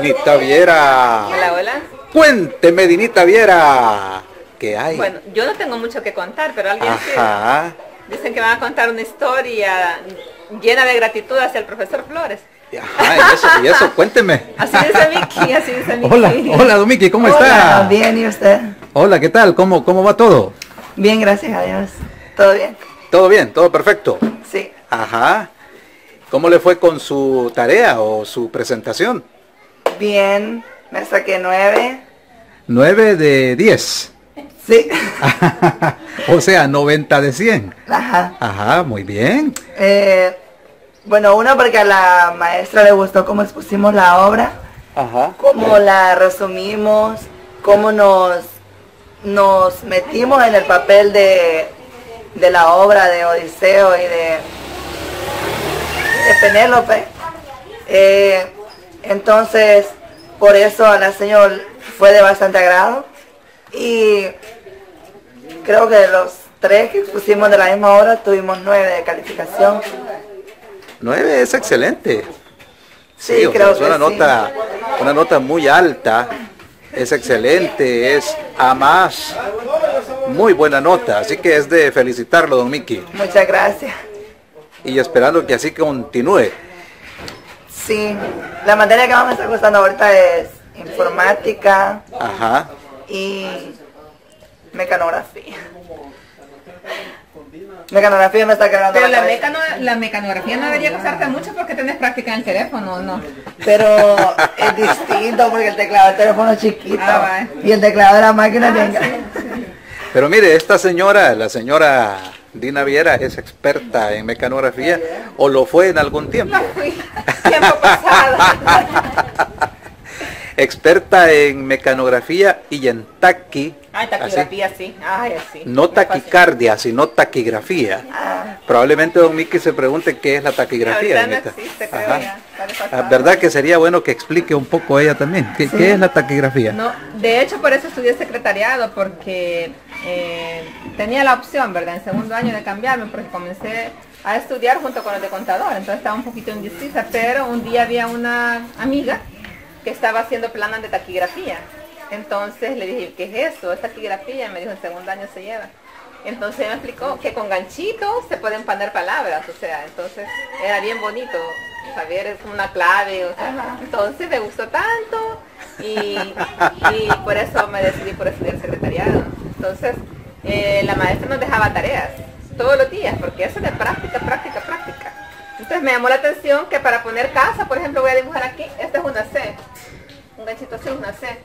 Dinita Viera. Hola, hola. Cuénteme, Dinita Viera. ¿Qué hay? Bueno, yo no tengo mucho que contar, pero alguien Ajá. Dicen que van a contar una historia llena de gratitud hacia el profesor Flores. Ajá, y eso, y eso, cuénteme. Así dice Miki, así dice Miki. Hola, hola, don Miki, ¿cómo Hola, está? bien, ¿y usted? Hola, ¿qué tal? ¿Cómo, ¿Cómo va todo? Bien, gracias a Dios. ¿Todo bien? ¿Todo bien? ¿Todo perfecto? Sí. Ajá. ¿Cómo le fue con su tarea o su presentación? Bien, me saqué nueve. 9 de 10. Sí. o sea, 90 de 100. Ajá. Ajá, muy bien. Eh, bueno, uno porque a la maestra le gustó cómo expusimos la obra, Ajá. cómo la resumimos, cómo nos, nos metimos en el papel de, de la obra de Odiseo y de, de Penélope. Eh, entonces, por eso a la señora fue de bastante agrado. Y creo que de los tres que expusimos de la misma obra tuvimos nueve de calificación. 9 es excelente. Sí, o sea, creo es que una sí. nota, una nota muy alta. Es excelente, es a más. Muy buena nota, así que es de felicitarlo, don Miki. Muchas gracias. Y esperando que así continúe. Sí, la materia que más me está costando ahorita es informática Ajá. y mecanografía. Mecanografía me está cargando Pero la la, mecano- la mecanografía no debería costarte mucho porque tenés práctica en el teléfono, ¿no? Pero es distinto porque el teclado del teléfono es chiquito Ah, y el teclado de la máquina tenga. Pero mire, esta señora, la señora Dina Viera, es experta en mecanografía o lo fue en algún tiempo. No fui tiempo pasado. Experta en mecanografía y en taqui. Así. taquigrafía sí. Ay, sí. No taquicardia, sino taquigrafía. Ah, Probablemente don Miki se pregunte qué es la taquigrafía. No Dinita. existe, creo Ajá. ya. Está Ah. ¿Verdad que sería bueno que explique un poco ella también? ¿Qué, qué es la taquigrafía? No, de hecho por eso estudié secretariado, porque eh, tenía la opción, ¿verdad? En segundo año de cambiarme, porque comencé a estudiar junto con los de contador, entonces estaba un poquito indecisa, pero un día había una amiga que estaba haciendo planas de taquigrafía. Entonces le dije, ¿qué es eso? Es taquigrafía, y me dijo, en segundo año se lleva. Entonces me explicó que con ganchitos se pueden poner palabras, o sea, entonces era bien bonito saber es una clave, o sea, entonces me gustó tanto y, y por eso me decidí por estudiar secretariado. Entonces eh, la maestra nos dejaba tareas todos los días, porque eso es de práctica, práctica, práctica. Entonces me llamó la atención que para poner casa, por ejemplo, voy a dibujar aquí, esta es una C, un ganchito así, una C.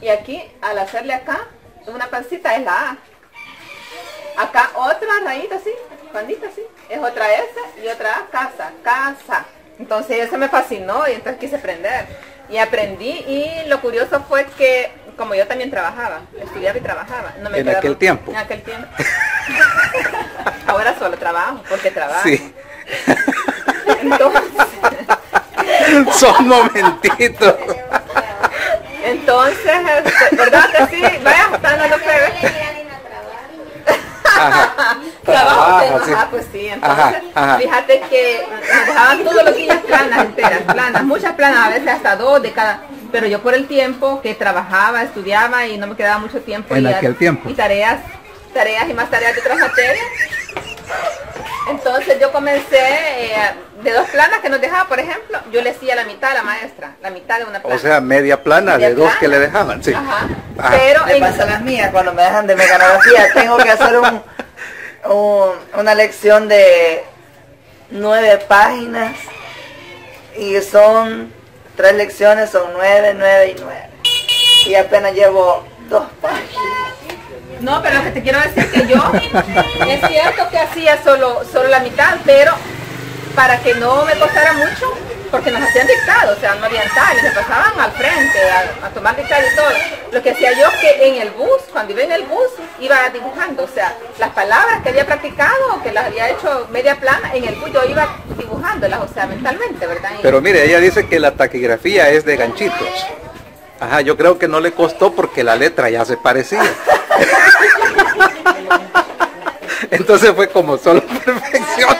Y aquí, al hacerle acá, una pancita es la A. Acá otra rayita así, bandita así, es otra S y otra A, casa, casa. Entonces eso me fascinó y entonces quise aprender. Y aprendí y lo curioso fue que como yo también trabajaba, estudiaba y trabajaba. No me En quedaba- aquel tiempo. En aquel tiempo. Ahora solo trabajo, porque trabajo. Sí. Entonces, Son momentitos. entonces, este, ¿verdad que sí? Vaya, están dando fe. Ajá. Trabajo, Trabaja, tengo, sí. ajá, pues sí, entonces, Ajá, ajá. fíjate que nos dejaban todos los días planas enteras, planas, muchas planas, a veces hasta dos de cada, pero yo por el tiempo que trabajaba, estudiaba y no me quedaba mucho tiempo. En y, aquel tiempo. Y tareas, tareas y más tareas de otras materias. Entonces yo comencé eh, de dos planas que nos dejaba, por ejemplo, yo le hacía la mitad a la maestra, la mitad de una plana. O sea, media plana Media de dos que le dejaban, sí. Ajá. Ajá. Pero me en- pasa las mías cuando me dejan de mecanografía. Tengo que hacer un, un- una lección de nueve páginas y son tres lecciones, son nueve, nueve y nueve. Y apenas llevo dos páginas. No, pero lo que te quiero decir que yo, es cierto que hacía solo, solo la mitad, pero para que no me costara mucho, porque nos hacían dictado, o sea, no habían tal, y me pasaban al frente a, tomar dictado y todo. Lo que hacía yo que en el bus, cuando iba en el bus, iba dibujando, o sea, las palabras que había practicado, que las había hecho media plana, en el bus yo iba dibujándolas, o sea, mentalmente, ¿verdad? Pero mire, ella dice que la taquigrafía es de ganchitos. Ajá, yo creo que no le costó porque la letra ya se parecía. Entonces fue como solo perfección.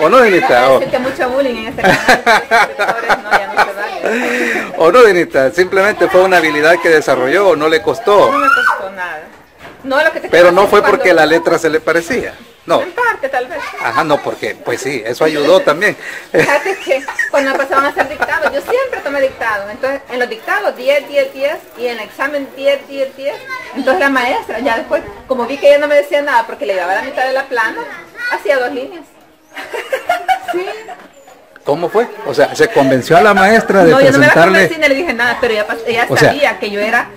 ¿O no, Denita? ¿O? decir que mucho bullying en este canal. Suscriptores, no, ya no se vale. ¿O no, Dinita? Simplemente fue una habilidad que desarrolló, no le costó. No me costó nada. No, lo que te Pero no fue cuando- porque la letra se le parecía. No. En parte, tal vez. Ajá, no, porque, pues sí, eso ayudó también. Fíjate que cuando me pasaban a hacer dictados, yo siempre tomé dictado. Entonces, en los dictados 10, 10, 10 y en el examen 10, 10, 10. Entonces la maestra, ya después, como vi que ella no me decía nada porque le llevaba la mitad de la plana, hacía dos líneas. Sí. ¿Cómo fue? O sea, se convenció a la maestra de No, yo no me la presentarle... convencí ni le dije nada, pero ella, O sea- sabía que yo era,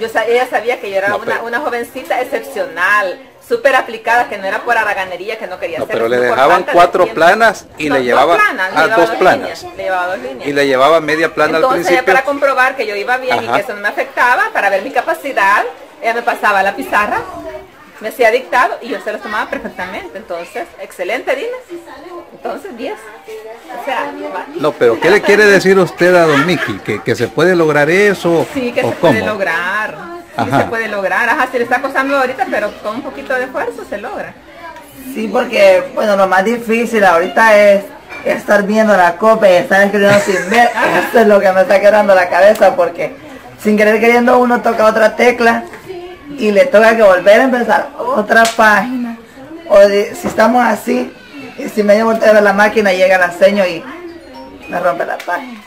yo ella sabía que yo era No, una, pero- una jovencita excepcional, súper aplicada, que no era por haraganería, que no quería No, hacer. pero le dejaban de cuatro planas y No, le llevaba- dos planas, le llevaba dos planas. líneas, le llevaba dos líneas. Y le llevaba media plana al Entonces ella principio. para comprobar que yo iba bien y que eso no me afectaba, para ver mi capacidad, ella me pasaba la pizarra, me hacía dictado y yo se los tomaba perfectamente. Entonces, excelente, dime. Entonces, 10. O sea. No, pero ¿qué le quiere decir usted a don Miki? ¿Que, que se puede lograr eso? Sí, que ¿O se puede lograr. Sí, Ajá. se puede lograr. Ajá, se le está costando ahorita, pero con un poquito de esfuerzo se logra. Sí, porque, bueno, lo más difícil ahorita es estar viendo la copa y estar escribiendo sin ver. Eso es lo que me está quebrando la cabeza porque sin querer queriendo uno toca otra tecla y le toca que volver a empezar otra página. O de- si estamos así, y si medio volteo a ver la máquina llega la seño y me rompe la página.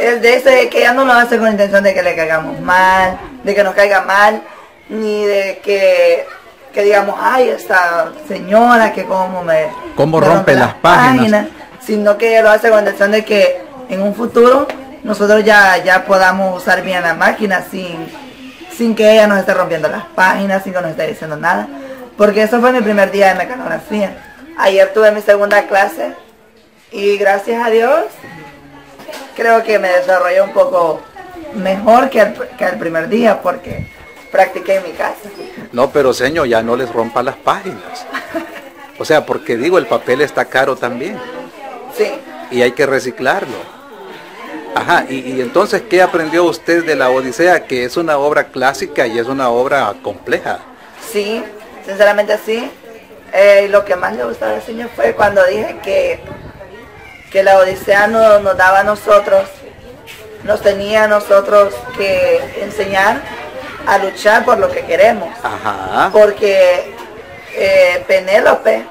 Es de ese que ya no lo hace con intención de que le caigamos mal, de que nos caiga mal, ni de que, que digamos, ay, esta señora que como me... Cómo me rompe las páginas. Sino que ella lo hace con intención de que en un futuro nosotros ya, ya podamos usar bien la máquina sin, sin que ella nos esté rompiendo las páginas, sin que nos esté diciendo nada. Porque eso fue mi primer día de mecanografía. Ayer tuve mi segunda clase y gracias a Dios creo que me desarrollé un poco mejor que el, que el primer día porque practiqué en mi casa. No, pero señor, ya no les rompa las páginas. O sea, porque digo, el papel está caro también Sí, y hay que reciclarlo. Ajá, y, y entonces, ¿qué aprendió usted de la Odisea? Que es una obra clásica y es una obra compleja. sí, sinceramente sí. Eh, lo que más le gustó al señor fue cuando dije que, que la Odisea no- nos daba a nosotros, nos tenía a nosotros que enseñar a luchar por lo que queremos. Ajá. porque eh, Penélope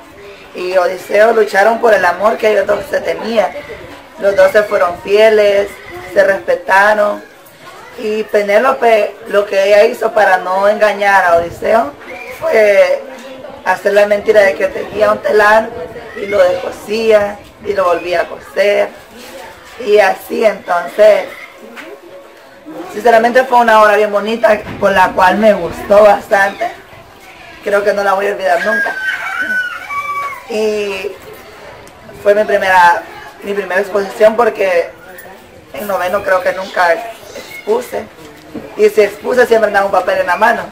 y Odiseo lucharon por el amor que ellos dos se tenían. Los dos se fueron fieles, se respetaron. Y Penélope lo que ella hizo para no engañar a Odiseo fue hacer la mentira de que tejía un telar y lo descosía y lo volvía a coser. Y así entonces Sinceramente fue una obra bien bonita, por la cual me gustó bastante. Creo que no la voy a olvidar nunca. Y fue mi primera, mi primera exposición porque en noveno creo que nunca expuse. Y si expuse siempre andaba un papel en la mano.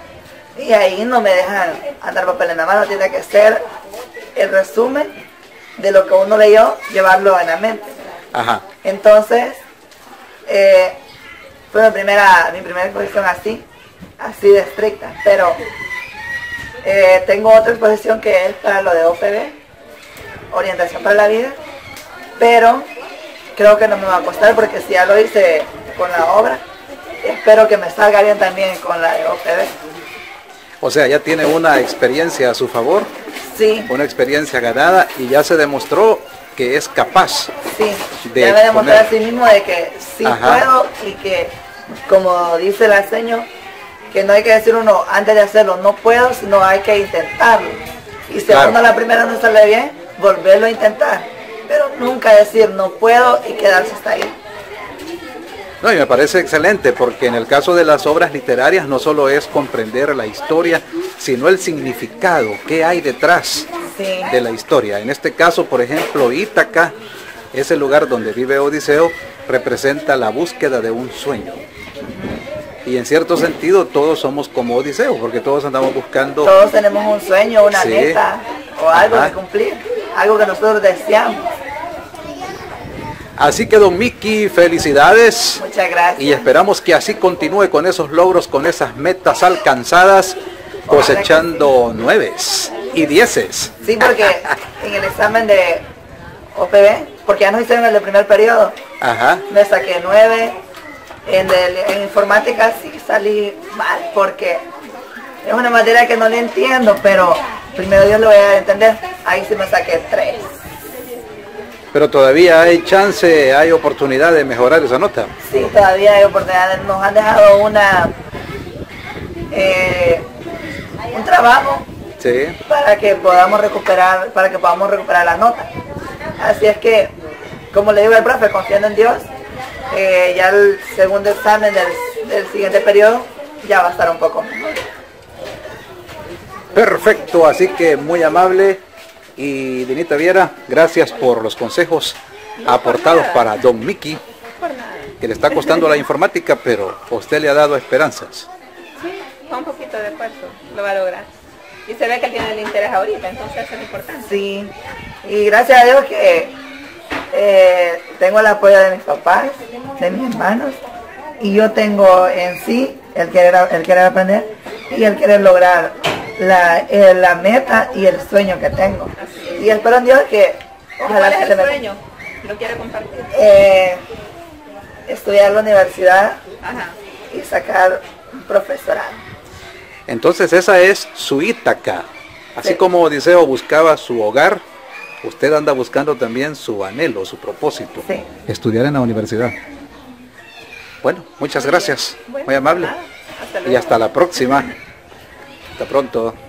Y ahí no me dejan andar papel en la mano, tiene que ser el resumen de lo que uno leyó, llevarlo en la mente. Ajá. Entonces, eh, fue mi primera, mi primera exposición así, así de estricta. Pero eh, tengo otra exposición que es para lo de OPB, orientación para la vida. Pero creo que no me va a costar porque si ya lo hice con la obra, espero que me salga bien también con la de OPB. O sea, ya tiene una experiencia a su favor, Sí, una experiencia ganada y ya se demostró que es capaz. sí. de demostré poner- a sí mismo de que sí Ajá. puedo y que, como dice la señor, que no hay que decir uno antes de hacerlo, no puedo, sino hay que intentarlo. Y si a Claro. uno la primera no sale bien, volverlo a intentar. Pero nunca decir no puedo y quedarse hasta ahí. No, y me parece excelente porque en el caso de las obras literarias no solo es comprender la historia, sino el significado, qué hay detrás Sí. de la historia. En este caso, por ejemplo, Ítaca, ese lugar donde vive Odiseo, representa la búsqueda de un sueño. Y en cierto sentido todos somos como Odiseo, porque todos andamos buscando Todos tenemos un sueño, una Sí. meta o algo Ajá. que cumplir, algo que nosotros deseamos. Así que don Miki, felicidades Muchas gracias. y esperamos que así continúe con esos logros, con esas metas alcanzadas, cosechando nueves y dieces. Sí, porque en el examen de, OPB, porque ya nos hicieron el primer periodo. Ajá. Me saqué nueve. En, el- en informática sí salí mal porque es una materia que no le entiendo, pero primero Dios lo voy a entender. Ahí sí me saqué tres. Pero todavía hay chance, hay oportunidad de mejorar esa nota. Sí, todavía hay oportunidades. Nos han dejado una eh, un trabajo Sí. para que podamos recuperar, para que podamos recuperar la nota. Así es que, como le digo al profe, confiando en Dios, eh, ya el segundo examen del, del siguiente periodo ya va a estar un poco mejor. Perfecto, así que muy amable. Y Dinita Viera, gracias por los consejos aportados para Don Miki, que le está costando la informática, pero usted le ha dado esperanzas. Sí, con un poquito de esfuerzo lo va a lograr. Y se ve que él tiene el interés ahorita, entonces eso es lo importante. Sí, y gracias a Dios que eh, tengo el apoyo de mis papás, de mis hermanos, y yo tengo en sí el querer, el querer aprender y el querer lograr la, eh, la meta y el sueño que tengo. Y espero en Dios que ¿Cuál ojalá es que el se me sueño? ¿Lo quiere compartir? eh, estudiar la universidad Ajá. y sacar un profesorado. Entonces esa es su Ítaca. Así Sí. como Odiseo buscaba su hogar, usted anda buscando también su anhelo, su propósito. Sí. Estudiar en la universidad. Bueno, muchas gracias. Muy amable. hasta Y hasta la próxima. Hasta pronto.